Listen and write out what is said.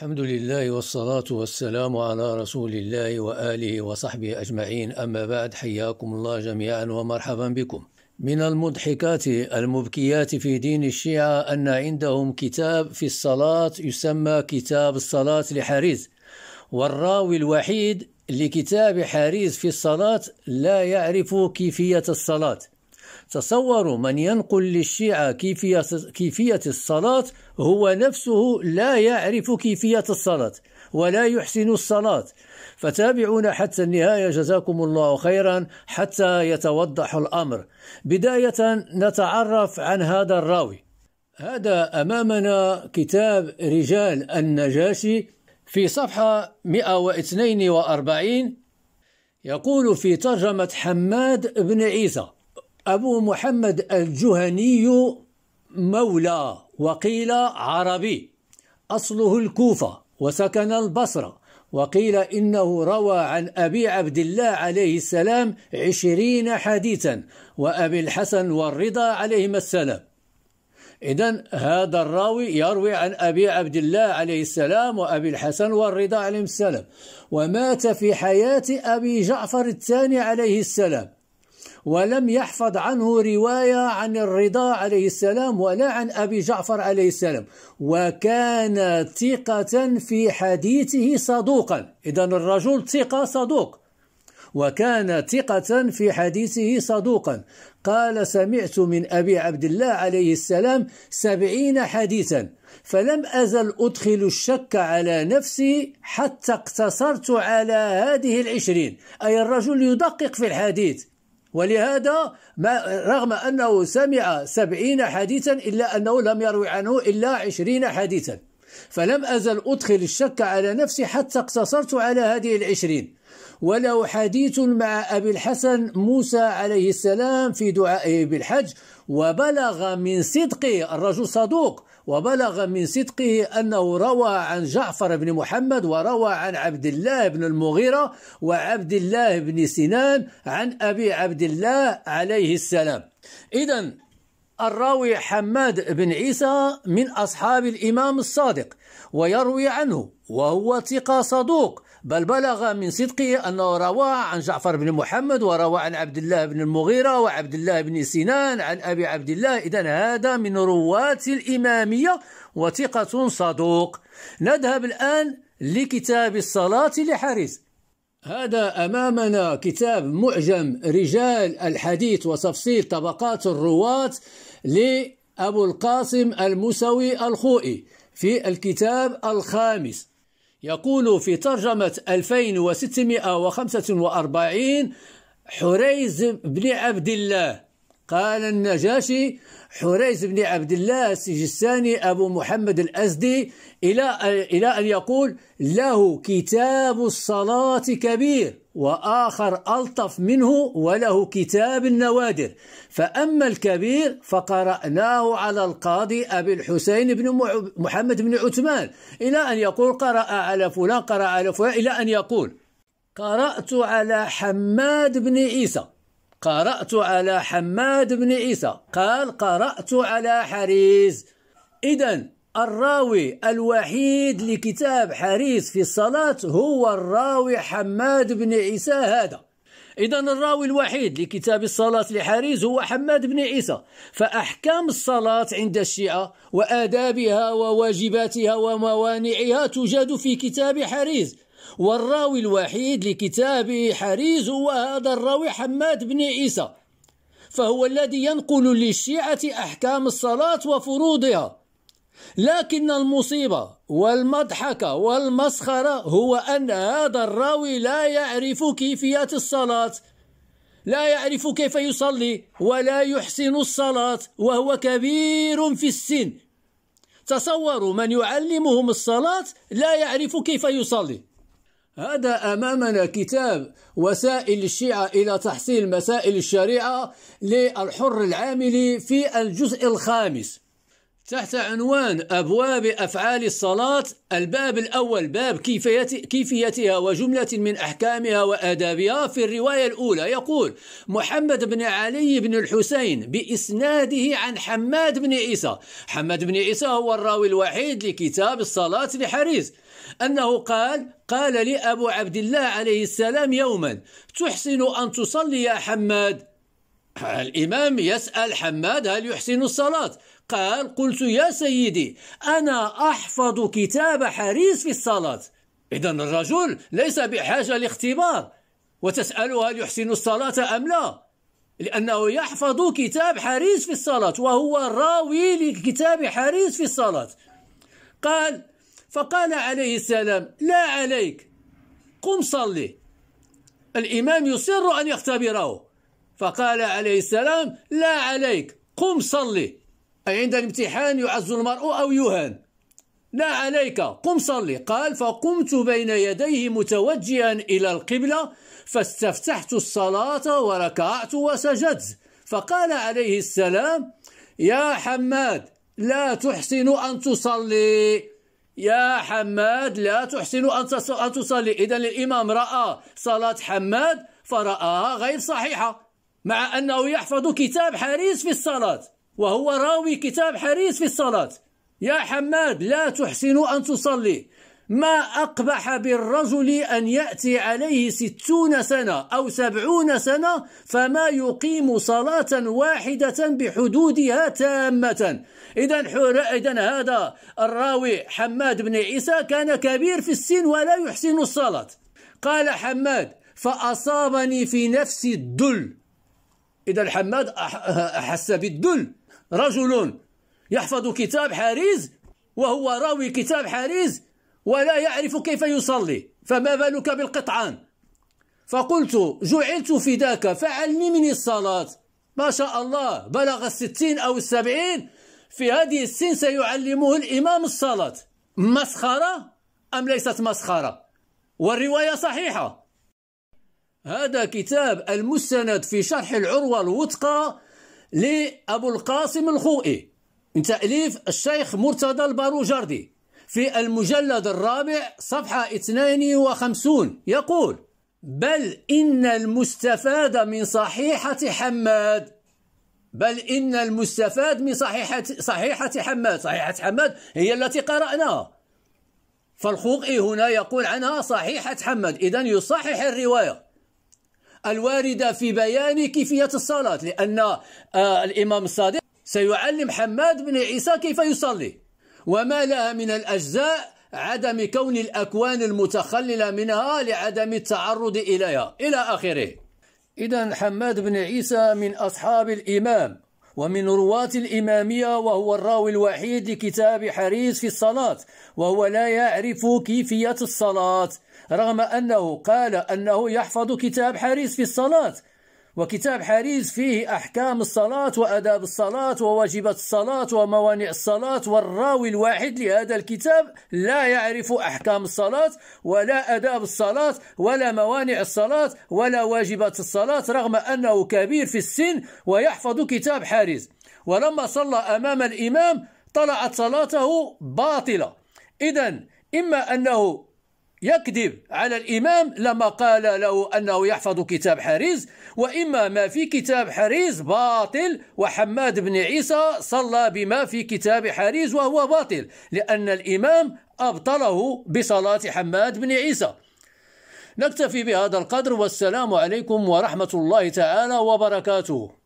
الحمد لله والصلاة والسلام على رسول الله وآله وصحبه أجمعين. أما بعد حياكم الله جميعا ومرحبا بكم. من المضحكات المبكيات في دين الشيعة أن عندهم كتاب في الصلاة يسمى كتاب الصلاة لحريز والراوي الوحيد لكتاب حريز في الصلاة لا يعرف كيفية الصلاة. تصوروا من ينقل للشيعة كيفية, كيفية الصلاة هو نفسه لا يعرف كيفية الصلاة ولا يحسن الصلاة. فتابعونا حتى النهاية. جزاكم الله خيرا حتى يتوضح الأمر. بداية نتعرف عن هذا الراوي. هذا أمامنا كتاب رجال النجاشي في صفحة 142 يقول في ترجمة حماد بن عيسى أبو محمد الجهني مولى وقيل عربي. أصله الكوفة وسكن البصرة. وقيل إنه روى عن أبي عبد الله عليه السلام عشرين حديثا وأبي الحسن والرضا عليهما السلام. إذا هذا الراوي يروي عن أبي عبد الله عليه السلام وأبي الحسن والرضا عليهم السلام. ومات في حياة أبي جعفر الثاني عليه السلام. ولم يحفظ عنه رواية عن الرضا عليه السلام ولا عن أبي جعفر عليه السلام. وكان ثقة في حديثه صدوقا. إذا الرجل ثقة صدوق. وكان ثقة في حديثه صدوقا. قال سمعت من أبي عبد الله عليه السلام سبعين حديثا. فلم أزل أدخل الشك على نفسي حتى اقتصرت على هذه العشرين. أي الرجل يدقق في الحديث. ولهذا ما رغم أنه سمع سبعين حديثا إلا أنه لم يروي عنه إلا عشرين حديثا. فلم أزل أدخل الشك على نفسي حتى اقتصرت على هذه العشرين. وله حديث مع أبي الحسن موسى عليه السلام في دعائه بالحج وبلغ من صدقه الرجل صدوق وبلغ من صدقه أنه روى عن جعفر بن محمد وروى عن عبد الله بن المغيرة وعبد الله بن سنان عن أبي عبد الله عليه السلام. إذا الراوي حماد بن عيسى من أصحاب الإمام الصادق ويروي عنه وهو ثقة صدوق بل بلغ من صدقه أنه روى عن جعفر بن محمد وروى عن عبد الله بن المغيرة وعبد الله بن سنان عن أبي عبد الله. إذا هذا من رواة الإمامية وثقة صدوق. نذهب الآن لكتاب الصلاة لحارس هذا أمامنا كتاب معجم رجال الحديث وتفصيل طبقات الرواة لأبو القاسم المسوي الخوئي في الكتاب الخامس. يقول في ترجمة 2645 حريز بن عبد الله قال النجاشي حريز بن عبد الله السجستاني أبو محمد الأزدي إلى إلى أن يقول له كتاب الصلاة كبير وآخر ألطف منه وله كتاب النوادر. فأما الكبير فقرأناه على القاضي أبي الحسين بن محمد بن عثمان. إلى أن يقول قرأ على فلان قرأ على فلان إلى أن يقول قرأت على حماد بن عيسى. قرأت على حماد بن عيسى. قال قرأت على حريز. إذا الراوي الوحيد لكتاب حريز في الصلاة هو الراوي حماد بن عيسى هذا. إذا الراوي الوحيد لكتاب الصلاة لحريز هو حماد بن عيسى. فأحكام الصلاة عند الشيعة وآدابها وواجباتها وموانعها توجد في كتاب حريز. والراوي الوحيد لكتاب حريز هو هذا الراوي حماد بن عيسى فهو الذي ينقل للشيعة أحكام الصلاة وفروضها. لكن المصيبة والمضحكة والمسخرة هو أن هذا الراوي لا يعرف كيفية الصلاة لا يعرف كيف يصلي ولا يحسن الصلاة وهو كبير في السن. تصوروا من يعلمهم الصلاة لا يعرف كيف يصلي. هذا أمامنا كتاب وسائل الشيعة إلى تحصيل مسائل الشريعة للحر العاملي في الجزء الخامس. تحت عنوان أبواب أفعال الصلاة الباب الأول باب كيفيتها وجملة من أحكامها وآدابها في الرواية الأولى. يقول محمد بن علي بن الحسين بإسناده عن حماد بن عيسى. حماد بن عيسى هو الراوي الوحيد لكتاب الصلاة لحريز أنه قال قال لي أبو عبد الله عليه السلام يوما تحسن أن تصلي يا حماد؟ الإمام يسأل حماد هل يحسن الصلاة؟ قال قلت يا سيدي أنا أحفظ كتاب حريص في الصلاة. إذا الرجل ليس بحاجة لاختبار. وتسأله هل يحسن الصلاة أم لا؟ لأنه يحفظ كتاب حريص في الصلاة وهو راوي لكتاب حريص في الصلاة. قال فقال عليه السلام لا عليك. قم صلي. الإمام يصر أن يختبره. فقال عليه السلام لا عليك. قم صلي. أي عند الامتحان يعز المرء أو يهان. لا عليك. قم صلي. قال فقمت بين يديه متوجها إلى القبلة فاستفتحت الصلاة وركعت وسجدت. فقال عليه السلام يا حماد لا تحسن أن تصلي. يا حماد لا تحسن أن تصلي. إذا الإمام رأى صلاة حماد فرآها غير صحيحة مع أنه يحفظ كتاب حريص في الصلاة وهو راوي كتاب حريص في الصلاة. يا حماد لا تحسن أن تصلي. ما أقبح بالرجل أن يأتي عليه ستون سنة أو سبعون سنة فما يقيم صلاة واحدة بحدودها تامة. إذا إذا هذا الراوي حماد بن عيسى كان كبير في السن ولا يحسن الصلاة. قال حماد فأصابني في نفسي الدل إذا حماد أحس بالدل رجل يحفظ كتاب حاريز وهو راوي كتاب حاريز ولا يعرف كيف يصلي فما بالك بالقطعان؟ فقلت جعلت فداك فعلني من الصلاة. ما شاء الله بلغ الستين أو السبعين في هذه السن سيعلمه الإمام الصلاة. مسخرة أم ليست مسخرة؟ والرواية صحيحة. هذا كتاب المستند في شرح العروة الوثقى لأبو القاسم الخوئي من تأليف الشيخ مرتضى الباروجردي في المجلد الرابع صفحة 52 يقول بل إن المستفاد من صحيحة حماد بل إن المستفاد من صحيحة, صحيحة حماد صحيحة حماد هي التي قرأناها. فالخوئي هنا يقول عنها صحيحة حماد. إذا يصحح الرواية الواردة في بيان كيفية الصلاة لأن آه، الإمام الصادق سيعلم حماد بن عيسى كيف يصلي. وما لها من الأجزاء عدم كون الأكوان المتخللة منها لعدم التعرض إليها. إلى آخره. إذا حماد بن عيسى من أصحاب الإمام ومن رواة الإمامية وهو الراوي الوحيد لكتاب حريز في الصلاة وهو لا يعرف كيفية الصلاة رغم أنه قال أنه يحفظ كتاب حريز في الصلاة وكتاب حريز فيه أحكام الصلاة وأداب الصلاة وواجبات الصلاة وموانع الصلاة والراوي الواحد لهذا الكتاب لا يعرف أحكام الصلاة ولا أداب الصلاة ولا موانع الصلاة ولا واجبات الصلاة رغم أنه كبير في السن ويحفظ كتاب حريز ولما صلى أمام الإمام طلعت صلاته باطلة. إذا إما أنه يكذب على الإمام لما قال له أنه يحفظ كتاب حريز وإما ما في كتاب حريز باطل وحماد بن عيسى صلى بما في كتاب حريز وهو باطل لأن الإمام أبطله بصلاة حماد بن عيسى. نكتفي بهذا القدر والسلام عليكم ورحمة الله تعالى وبركاته.